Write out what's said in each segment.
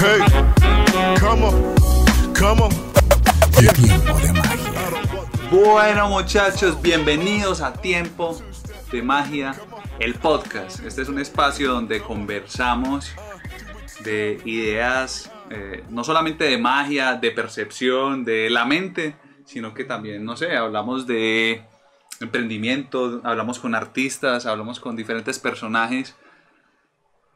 Hey, come on, come on. Tiempo de magia. Bueno muchachos, bienvenidos a Tiempo de Magia, el podcast. Este es un espacio donde conversamos de ideas, eh, no solamente de magia, de percepción, de la mente, sino que también, no sé, hablamos de emprendimiento, hablamos con artistas, hablamos con diferentes personajes.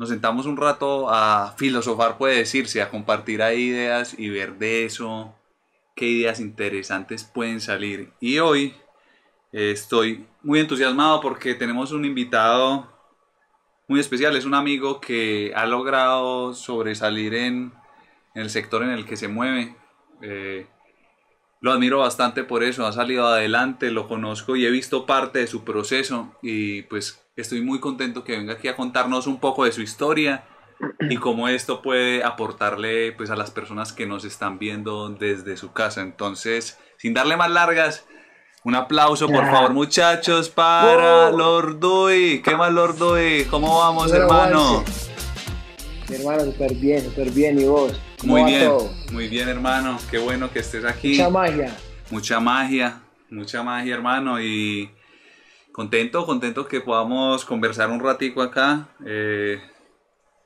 Nos sentamos un rato a filosofar, puede decirse, a compartir ideas y ver de eso qué ideas interesantes pueden salir. Y hoy eh, estoy muy entusiasmado porque tenemos un invitado muy especial. Es un amigo que ha logrado sobresalir en, en el sector en el que se mueve. Eh, lo admiro bastante por eso, ha salido adelante, lo conozco y he visto parte de su proceso y pues estoy muy contento que venga aquí a contarnos un poco de su historia y cómo esto puede aportarle pues a las personas que nos están viendo desde su casa. Entonces, sin darle más largas, un aplauso por favor muchachos para Lordoy. ¿Qué más Lordoy? ¿Cómo vamos hermano? Mi hermano, súper bien, súper bien. ¿Y vos? ¿Cómo Muy bien, todo? muy bien hermano. Qué bueno que estés aquí. Mucha magia. mucha magia, mucha magia, hermano, y contento, contento que podamos conversar un ratico acá, eh,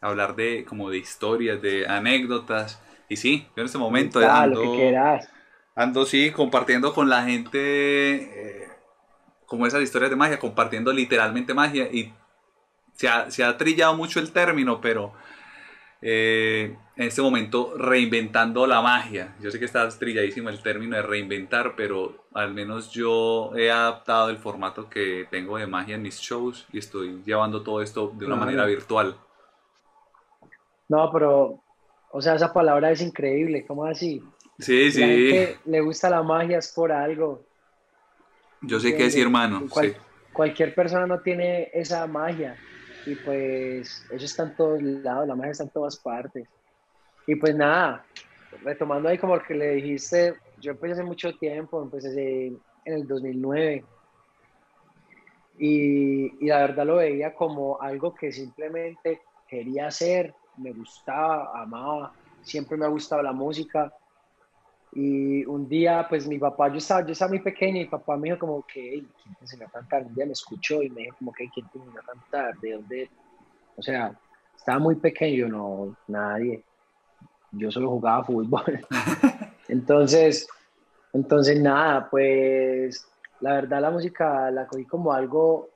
hablar de como de historias, de anécdotas, y sí, yo en este momento Ah, lo que ando, quieras. ando sí compartiendo con la gente eh, como esas historias de magia, compartiendo literalmente magia, y se ha, se ha trillado mucho el término, pero eh, en este momento reinventando la magia. Yo sé que está trilladísimo el término de reinventar, pero al menos yo he adaptado el formato que tengo de magia en mis shows y estoy llevando todo esto de una Claro. manera virtual. No, pero, o sea, esa palabra es increíble. ¿Cómo así? Sí, Si La sí, gente le gusta la magia es por algo. yo sé que sí, hermano. Cual- sí. Cualquier persona no tiene esa magia. Y pues eso está en todos lados, la magia está en todas partes. Y pues nada, retomando ahí como que le dijiste, yo empecé hace mucho tiempo, empecé en el 2009. Y, y la verdad lo veía como algo que simplemente quería hacer, me gustaba, amaba, siempre me ha gustado la música. Y un día, pues mi papá, yo estaba, yo estaba muy pequeño y mi papá me dijo como que, "Ey, ¿quién te enseñó a cantar? Un día me escuchó y me dijo como que, ¿quién te enseñó a cantar? ¿De dónde? O sea, estaba muy pequeño, yo no, nadie. Yo solo jugaba fútbol. entonces, entonces nada, pues la verdad la música la cogí como algo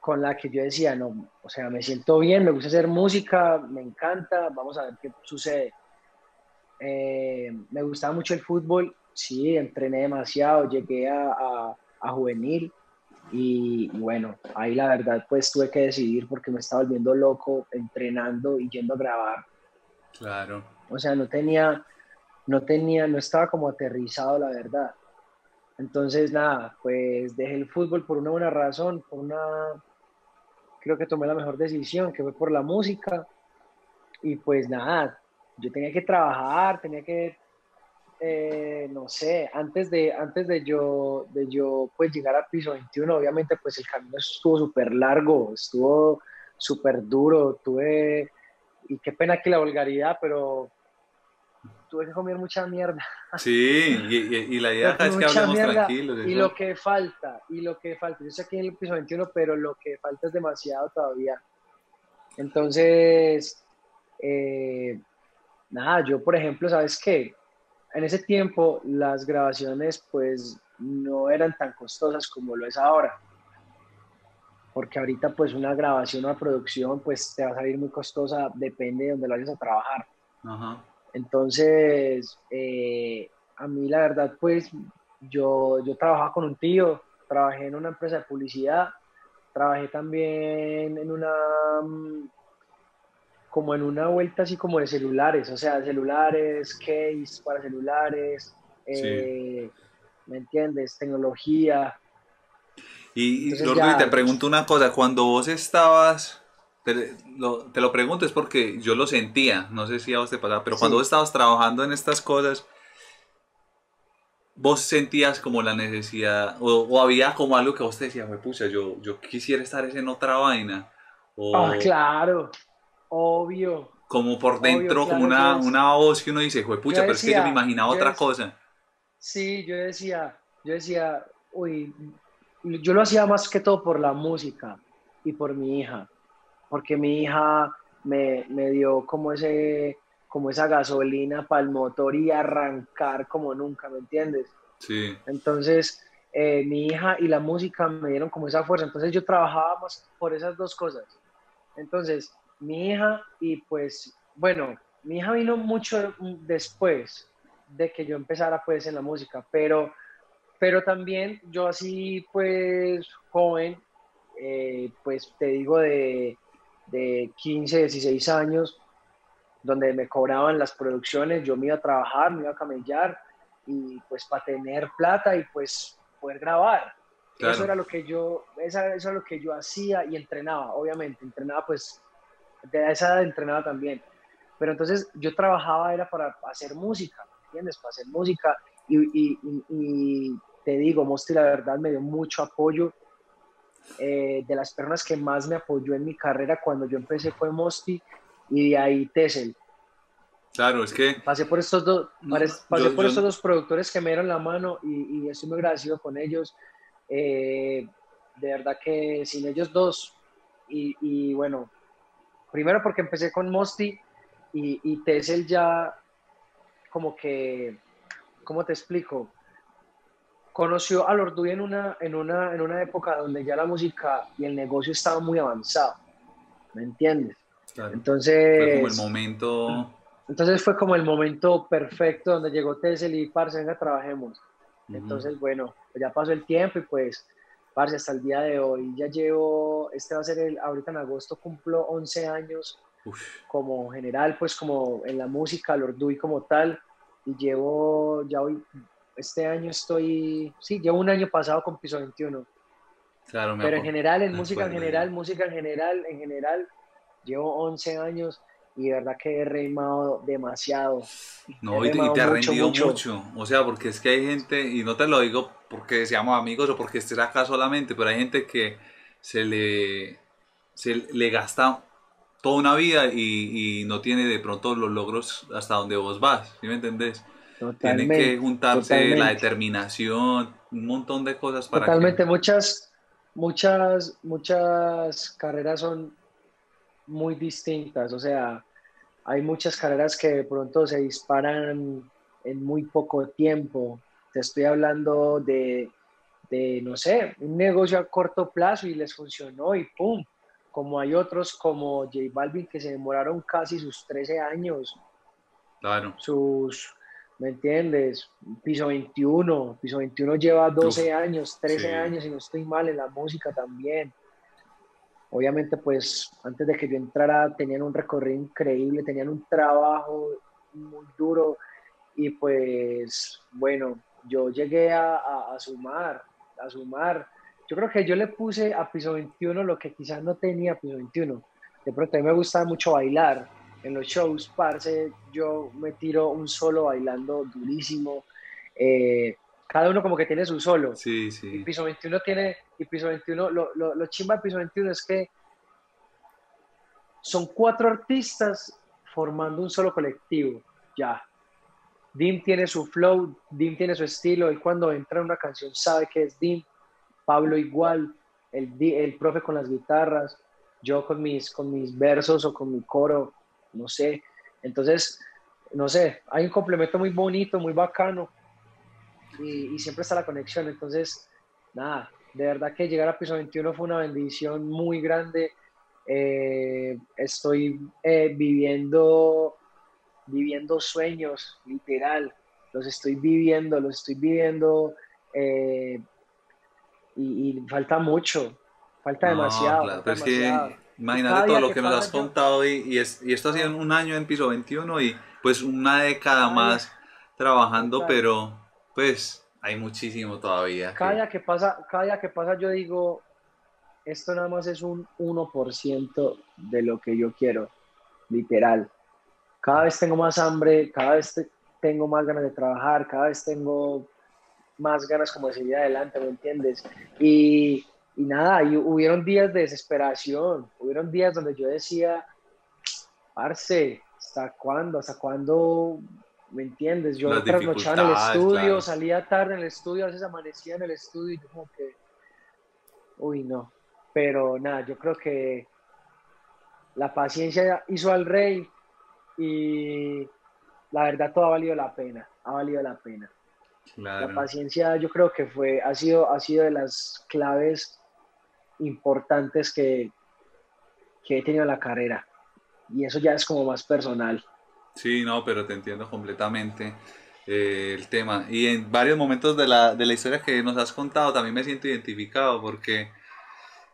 con la que yo decía, no, o sea, me siento bien, me gusta hacer música, me encanta, vamos a ver qué sucede. Eh, me gustaba mucho el fútbol, sí, entrené demasiado, llegué a, a- a juvenil y bueno, ahí la verdad pues tuve que decidir porque me estaba volviendo loco entrenando y yendo a grabar. Claro. O sea, no tenía, no tenía, no estaba como aterrizado la verdad. Entonces nada, pues dejé el fútbol por una buena razón, por una, creo que tomé la mejor decisión, que fue por la música. Y pues nada, yo tenía que trabajar, tenía que, eh, no sé, antes de, antes de yo, de yo pues llegar a piso 21, obviamente pues el camino estuvo súper largo, estuvo súper duro, tuve, y qué pena que la vulgaridad, pero tuve que comer mucha mierda. Sí, y, y- y la idea es que hablemos tranquilos. Y lo que falta, y lo que falta, yo sé que en el piso 21, pero lo que falta es demasiado todavía. Entonces, eh, nada, yo por ejemplo, ¿sabes qué? En ese tiempo las grabaciones pues no eran tan costosas como lo es ahora. Porque ahorita pues una grabación o una producción pues te va a salir muy costosa, depende de donde lo vayas a trabajar. Ajá. Entonces, eh, a mí la verdad, pues yo, yo trabajaba con un tío, trabajé en una empresa de publicidad, trabajé también en una, mm, como en una vuelta así como de celulares, o sea, celulares, case para celulares, eh, ¿me entiendes? Tecnología. Y, Entonces Lordo, y ya- te pregunto una cosa, cuando vos estabas, te lo, te lo pregunto es porque yo lo sentía, no sé si a vos te pasaba, pero cuando Sí. vos estabas trabajando en estas cosas, vos sentías como la necesidad, o, o había como algo que vos te decías, "Jue pucha, yo, yo quisiera estar es en otra vaina, o Ah, claro, Obvio. Como por dentro, Obvio, como claro, una, una voz que uno dice, "Jue pucha, Yo pero es que yo me imaginaba yo otra cosa. Sí, yo decía, yo decía, uy, yo lo hacía más que todo por la música y por mi hija, porque mi hija me, me dio como ese, como esa gasolina para el motor y arrancar como nunca, ¿me entiendes? Sí, Entonces, eh, mi hija y la música me dieron como esa fuerza. Entonces, yo trabajaba más por esas dos cosas. Entonces, mi hija y pues, bueno, mi hija vino mucho después de que yo empezara pues en la música, pero, pero también yo así pues joven, eh, pues te digo de, de 15, 16 años, donde me cobraban las producciones, yo me iba a trabajar, me iba a camellar y pues para tener plata y pues poder grabar. Claro. Eso era lo que yo, eso era lo que yo hacía y entrenaba, obviamente, entrenaba pues, de esa edad entrenaba también. Pero entonces yo trabajaba era para hacer música, ¿entiendes? Para hacer música y, y, y- y te digo, Mosti, la verdad me dio mucho apoyo. Eh, de las personas que más me apoyó en mi carrera cuando yo empecé fue Mosti y de ahí Tessel. claro, es que Pasé por estos dos, No, pasé yo- por yo- estos dos productores que me dieron la mano y, y estoy muy agradecido con ellos. Eh, de verdad que sin ellos dos, y, y bueno, primero porque empecé con Mosti y, y Tessel ya como que, ¿cómo te explico? Conoció a Lorduy en una, en, una, en una época donde ya la música y el negocio estaba muy avanzado, ¿me entiendes? claro, Entonces... fue como el momento. Entonces fue como el momento perfecto donde llegó Tessel y parce, venga, trabajemos. Entonces, bueno, ya pasó el tiempo y pues, parce, hasta el día de hoy ya llevo, este va a ser el, ahorita en agosto cumplo 11 años Uf, como general, pues como en la música, Lorduy como tal, y llevo, ya hoy, este año estoy, sí, llevo un año pasado con Piso 21, claro, me pero en general, en música en general, música en general, en general, llevo 11 años y de verdad que he reimado demasiado. No, y te, y te ha mucho, rendido mucho. mucho. O sea, porque es que hay gente, y no te lo digo porque seamos amigos o porque estés acá solamente, pero hay gente que se le, se le gasta toda una vida y, y no tiene de pronto los logros hasta donde vos vas, ¿sí me entendés? Tiene Totalmente. que juntarse la determinación, un montón de cosas para Totalmente, muchas, muchas, muchas carreras son muy distintas, o sea, hay muchas carreras que de pronto se disparan en muy poco tiempo. Te estoy hablando de, de, no sé, un negocio a corto plazo y les funcionó y ¡pum! Como hay otros como J Balvin que se demoraron casi sus 13 años claro, sus, ¿me entiendes? Piso 21, Piso 21 lleva 12 Uf, años, 13 sí. años y no estoy mal en la música también. Obviamente, pues antes de que yo entrara tenían un recorrido increíble, tenían un trabajo muy duro y pues bueno, yo llegué a, a- a sumar, a sumar. Yo creo que yo le puse a Piso 21 lo que quizás no tenía Piso 21. De pronto a mí me gustaba mucho bailar. En los shows, parce, yo me tiro un solo bailando durísimo. Eh, cada uno como que tiene su solo. sí, Y sí, Piso 21 tiene, y Piso 21, lo, lo, lo chimba de Piso 21 es que son cuatro artistas formando un solo colectivo, ya. Dim tiene su flow, Dim tiene su estilo, y cuando entra en una canción sabe que es Dim, Pablo igual, el, el profe con las guitarras, yo con mis, con mis versos o con mi coro, no sé. Entonces, no sé, hay un complemento muy bonito, muy bacano, y, y siempre está la conexión. Entonces, nada, de verdad que llegar a piso 21 fue una bendición muy grande. Eh, estoy eh, viviendo, viviendo sueños, literal. Los estoy viviendo, los estoy viviendo. eh, y, y falta mucho, falta No, demasiado. claro, falta que. Cada imagínate todo lo que que nos has yo- contado y, y, es- y esto ha sido un año en piso 21 y pues una década más trabajando, pero pues hay muchísimo todavía. que- cada día que pasa, cada día que pasa yo digo, esto nada más es un 1% de lo que yo quiero, literal. Cada vez tengo más hambre, cada vez te- tengo más ganas de trabajar, cada vez tengo más ganas como de seguir adelante, ¿me entiendes? Y, y nada, y hubieron días de desesperación, hubieron días donde yo decía, Parce, ¿hasta cuándo? ¿Hasta cuándo? ¿Me entiendes? Yo trasnochaba en el estudio, claro. salía tarde en el estudio, a veces amanecía en el estudio y yo como que, uy, no. Pero nada, yo creo que la paciencia hizo al rey y la verdad todo ha valido la pena, ha valido la pena. La Claro. paciencia yo creo que fue, ha sido, ha sido de las claves importantes que, que he tenido en la carrera. Y eso ya es como más personal. Sí, no, pero te entiendo completamente eh, el tema. Y en varios momentos de la, de la historia que nos has contado también me siento identificado porque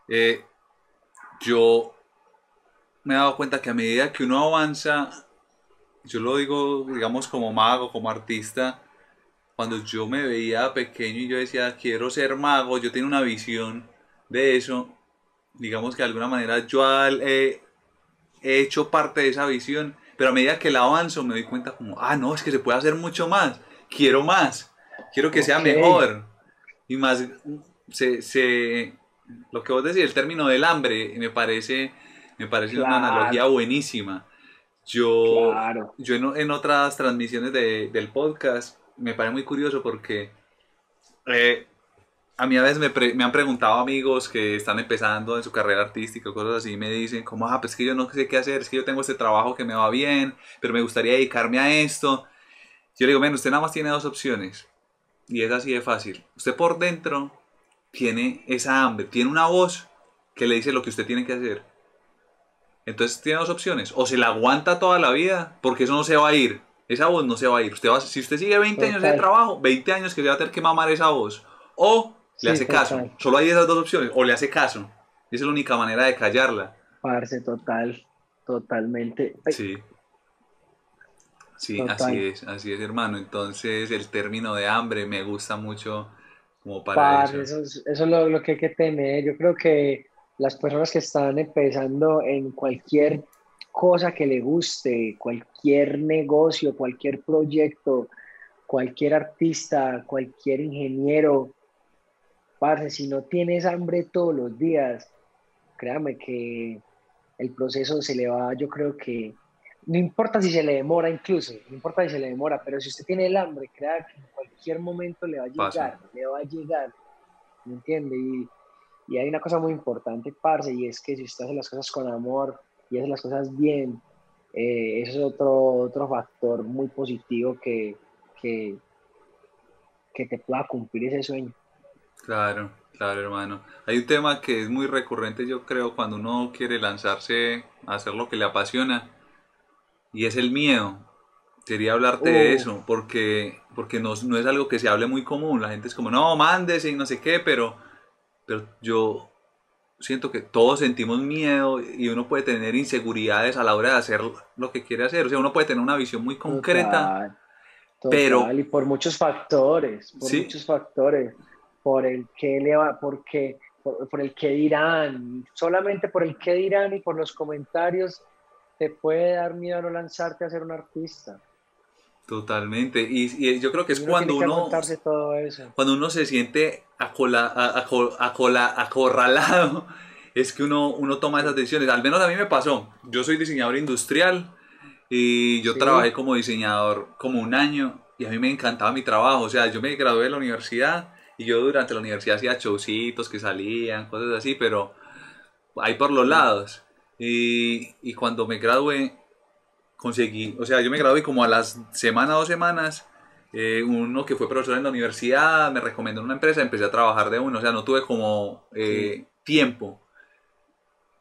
eh, yo me he dado cuenta que a medida que uno avanza, yo lo digo, digamos, como mago, como artista, cuando yo me veía pequeño y yo decía, quiero ser mago, yo tenía una visión de eso, digamos que de alguna manera yo al- he he hecho parte de esa visión, pero a medida que la avanzo me doy cuenta como, ah, no, es que se puede hacer mucho más, quiero más, quiero que sea mejor. Y más, se, se- lo que vos decís, el término del hambre, me parece, me parece una analogía buenísima. Yo, Claro. yo en, en otras transmisiones de- del podcast me parece muy curioso porque eh, a mí a veces me, pre- me han preguntado amigos que están empezando en su carrera artística o cosas así y me dicen como, ah, pues que yo no sé qué hacer, es que yo tengo este trabajo que me va bien, pero me gustaría dedicarme a esto. Yo le digo, bueno, usted nada más tiene dos opciones y es así de fácil. Usted por dentro tiene esa hambre, tiene una voz que le dice lo que usted tiene que hacer. Entonces tiene dos opciones. O se la aguanta toda la vida, porque eso no se va a ir. Esa voz no se va a ir. Usted va, si usted sigue 20 años de trabajo, 20 años que se va a tener que mamar esa voz. O le Sí, hace caso. total. Solo hay esas dos opciones. O le hace caso. Esa es la única manera de callarla. Parce, total, totalmente. Ay, Sí. Sí, Total. así es, así es, hermano. Entonces, el término de hambre me gusta mucho como para parce, eso. eso es, eso es lo, lo que hay que tener. Yo creo que las personas que están empezando en cualquier cosa que le guste, cualquier negocio, cualquier proyecto, cualquier artista, cualquier ingeniero, parce, si no tienes hambre todos los días, créame que el proceso se le va, yo creo que no importa si se le demora incluso, no importa si se le demora, pero si usted tiene el hambre, crea que en cualquier momento le va a llegar, Pasa. le va a llegar, ¿me entiende? Y, y hay una cosa muy importante, parce, y es que si usted hace las cosas con amor y hace las cosas bien, eh, eso es otro, otro factor muy positivo que, que, que te pueda cumplir ese sueño. Claro, claro, hermano. Hay un tema que es muy recurrente, yo creo, cuando uno quiere lanzarse a hacer lo que le apasiona, y es el miedo. Quería hablarte de Uh. eso, porque, porque no, no es algo que se hable muy común. La gente es como, no, mándese y no sé qué, pero, pero yo siento que todos sentimos miedo y uno puede tener inseguridades a la hora de hacer lo que quiere hacer. O sea, uno puede tener una visión muy concreta. Total, total, pero- y por muchos factores, por Sí. muchos factores, por el que le va, por, por el que dirán, solamente por el que dirán y por los comentarios te puede dar miedo no lanzarte a ser un artista. Totalmente. Y, y yo creo que es uno cuando uno... todo eso. cuando uno se siente acola, acola- acorralado, es que uno, uno toma esas decisiones. Al menos a mí me pasó. Yo soy diseñador industrial y yo Sí. trabajé como diseñador como un año y a mí me encantaba mi trabajo. O sea, yo me gradué de la universidad y yo durante la universidad hacía showcitos que salían, cosas así, pero ahí por los lados. Y, y cuando me gradué, conseguí, o sea, yo me gradué como a las semana dos semanas eh, uno que fue profesor en la universidad me recomendó una empresa, empecé a trabajar de uno, o sea, no tuve como eh, tiempo.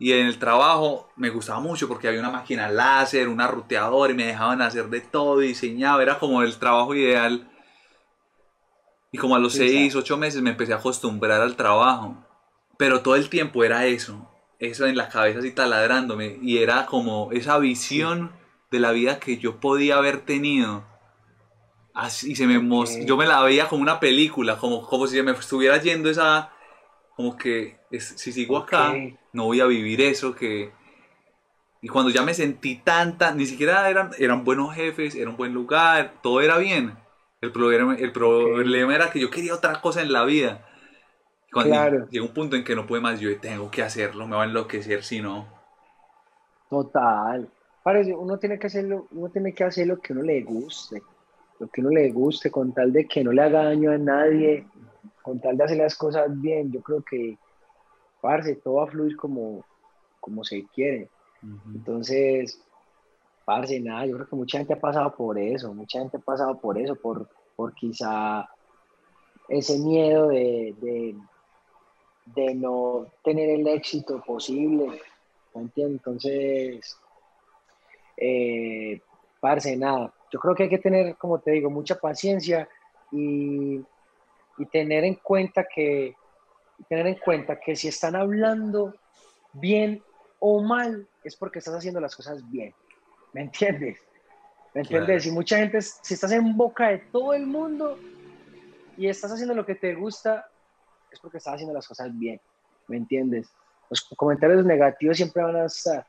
Y en el trabajo me gustaba mucho porque había una máquina láser, una ruteadora y me dejaban hacer de todo, diseñaba, era como el trabajo ideal. Y como a los Sí, seis, exacto. ocho meses me empecé a acostumbrar al trabajo. Pero todo el tiempo era eso, eso en la cabeza así taladrándome. Y era como esa visión de la vida que yo podía haber tenido. Así se me yo me la veía como una película, como, como si se me estuviera yendo esa, como que es- si sigo acá, no voy a vivir eso que... Y cuando ya me sentí tanta, ni siquiera eran, eran buenos jefes, era un buen lugar, todo era bien. El problema, el problema era que yo quería otra cosa en la vida. Cuando Claro. llegó un punto en que no pude más, yo tengo que hacerlo, me va a enloquecer si no. Total, Parece, uno tiene que hacerlo, uno tiene que hacer lo que uno le guste, lo que uno le guste, con tal de que no le haga daño a nadie, con tal de hacer las cosas bien. Yo creo que, parce, todo va a fluir como, como se quiere. Entonces, parce, nada, yo creo que mucha gente ha pasado por eso, mucha gente ha pasado por eso, por, por quizá ese miedo de, de, de no tener el éxito posible, ¿me entiendes? Entonces, eh, parce, nada, yo creo que hay que tener, como te digo, mucha paciencia y, y tener en cuenta que tener en cuenta que si están hablando bien o mal es porque estás haciendo las cosas bien. ¿Me entiendes? ¿Me entiendes? Y mucha gente, si estás en boca de todo el mundo y estás haciendo lo que te gusta, es porque estás haciendo las cosas bien. ¿Me entiendes? Los comentarios negativos siempre van a estar.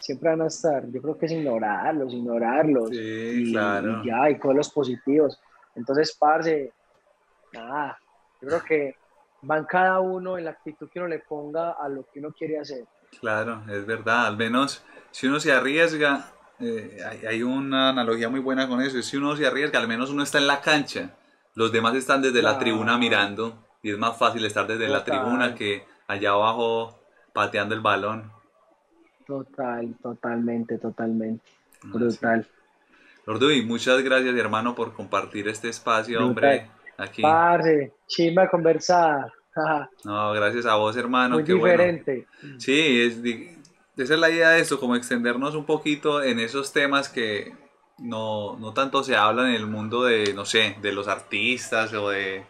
Siempre van a estar. Yo creo que es ignorarlos, ignorarlos. y, claro. y ya, y con los positivos. Entonces, parce, nada. Yo creo que van cada uno en la actitud que uno le ponga a lo que uno quiere hacer. Claro, es verdad. Al menos si uno se arriesga, eh, hay, hay una analogía muy buena con eso. Si uno se arriesga, al menos uno está en la cancha. Los demás están desde la tribuna mirando. Y es más fácil estar desde la tribuna que allá abajo pateando el balón. Total, totalmente, totalmente. Brutal. Lorduy, muchas gracias hermano por compartir este espacio, Brutal. hombre. Aquí. Parce, chimba conversada. No, gracias a vos, hermano. Muy qué bueno. diferente. Sí, es, esa es la idea de esto, como extendernos un poquito en esos temas que no, no tanto se hablan en el mundo de, no sé, de los artistas o de,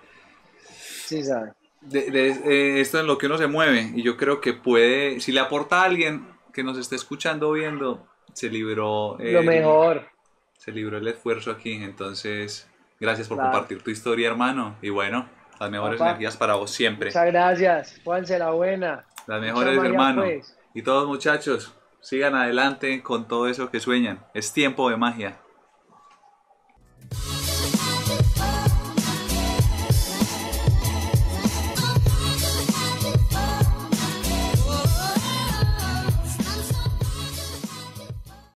Sí, sabe. de, de, eh, esto en lo que uno se mueve. Y yo creo que puede, si le aporta a alguien que nos esté escuchando o viendo, se libró, Lo mejor. se libró el esfuerzo aquí. Entonces, gracias por Claro. compartir tu historia, hermano. Y bueno, las mejores Papá. energías para vos siempre. Muchas gracias. Juanse, la buena. Las mejores, hermano. pues. Y todos muchachos, sigan adelante con todo eso que sueñan. Es tiempo de magia.